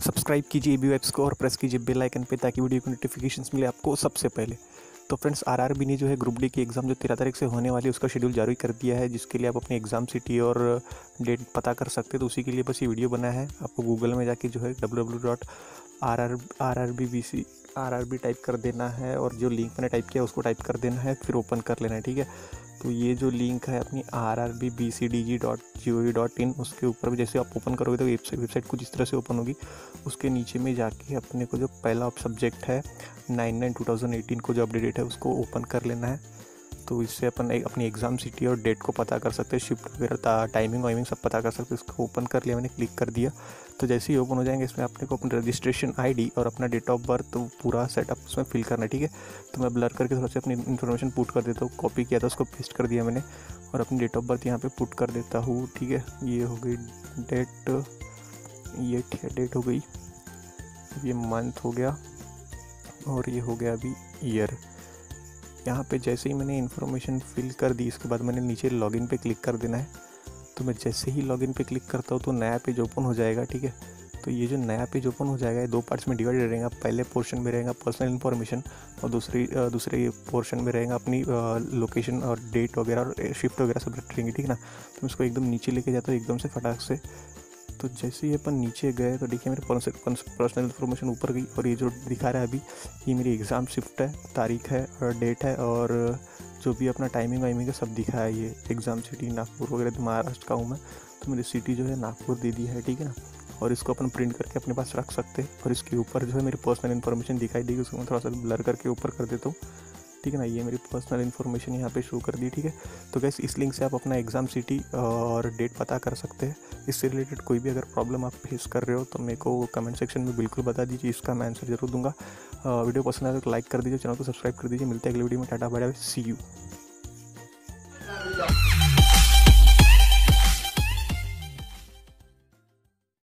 Subscribe कीजिए B webs को और प्रेस कीजिए बेल आइकन पे ताकि वीडियो की नोटिफिकेशन मिले आपको सबसे पहले। तो फ्रेंड्स, आरआरबी ने जो है ग्रुप डी की एग्ज़ाम जो तेरह तारीख से होने वाली है, उसका शेड्यूल जारी कर दिया है, जिसके लिए आप अपनी एग्ज़ाम सिटी और डेट पता कर सकते हैं। तो उसी के लिए बस ये वीडियो बना है। आपको गूगल में जाके जो है W W dot R R R R B B C R R B type कर देना है और जो लिंक मैंने टाइप किया उसको टाइप कर देना है, फिर ओपन कर लेना है, ठीक है? तो ये जो लिंक है अपनी R R B B C D G dot G O V dot in उसके ऊपर जैसे आप ओपन करोगे तो वेबसाइट वेबसाइट कुछ इस तरह से ओपन होगी। उसके नीचे में जाके अपने को जो पहला सब्जेक्ट है nine nine two thousand eighteen को जो अपडेट है, उसको ओपन कर लेना है। तो इससे अपन एक अपनी एग्ज़ाम सिटी और डेट को पता कर सकते हैं। शिफ्ट वगैरह टाइमिंग वाइमिंग सब पता कर सकते हैं। इसको ओपन कर लिया, मैंने क्लिक कर दिया। तो जैसे ही ओपन हो जाएँगे, इसमें अपने को अपनी रजिस्ट्रेशन आईडी और अपना डेट ऑफ़ बर्थ तो पूरा सेटअप उसमें फिल करना है, ठीक है? तो मैं ब्लर करके थोड़ा सा अपनी इन्फॉर्मेशन पुट कर देता हूँ। कॉपी किया था, उसको पेस्ट कर दिया मैंने। और अपनी डेट ऑफ़ बर्थ यहाँ पर पुट कर देता हूँ, ठीक है? ये हो गई डेट ये ठीक है डेट हो गई? ये मंथ हो गया और ये हो गया अभी ईयर यहाँ पे जैसे ही मैंने इन्फॉर्मेशन फिल कर दी, इसके बाद मैंने नीचे लॉगिन पे क्लिक कर देना है। तो मैं जैसे ही लॉगिन पे क्लिक करता हूँ तो नया पेज ओपन हो जाएगा, ठीक है? तो ये जो नया पेज ओपन हो जाएगा, ये दो पार्ट्स में डिवाइड रहेगा। पहले पोर्शन में रहेगा पर्सनल इन्फॉर्मेशन और दूसरी दूसरे पोर्शन में रहेगा अपनी लोकेशन और डेट वगैरह और शिफ्ट वगैरह सब रखेंगे ठीक है ना? तो मैं इसको एकदम नीचे लेके जाता हूँ, एकदम से फटाक से। तो जैसे ही अपन नीचे गए तो देखिए मेरे पर्सनल इन्फॉर्मेशन ऊपर गई और ये जो दिखा रहा है अभी, ये मेरी एग्ज़ाम शिफ्ट है, तारीख है, और डेट है और जो भी अपना टाइमिंग वाइमिंग है, सब दिखा है ये एग्ज़ाम सिटी नागपुर वगैरह तो महाराष्ट्र का हूँ मैं। तो मेरी सिटी जो है नागपुर दे दी है, ठीक है ना? और इसको अपन प्रिंट करके अपने पास रख सकते हैं और इसके ऊपर जो है मेरी पर्सनल इन्फॉर्मेशन दिखाई देगी, उसको मैं थोड़ा सा ब्लर करके ऊपर कर देता हूँ। ठीक है ना ये मेरी पर्सनल इन्फॉर्मेशन यहाँ पे शो कर दी, ठीक है? तो गैस इस लिंक से आप अपना एग्ज़ाम सिटी और डेट पता कर सकते हैं। इससे रिलेटेड कोई भी अगर प्रॉब्लम आप फेस कर रहे हो तो मेरे को कमेंट सेक्शन में बिल्कुल बता दीजिए, इसका मैं आंसर ज़रूर दूँगा। वीडियो पसंद आए तो लाइक कर दीजिए चैनल को सब्सक्राइब कर दीजिए। मिलते हैं अगले वीडियो में। Tata bye C you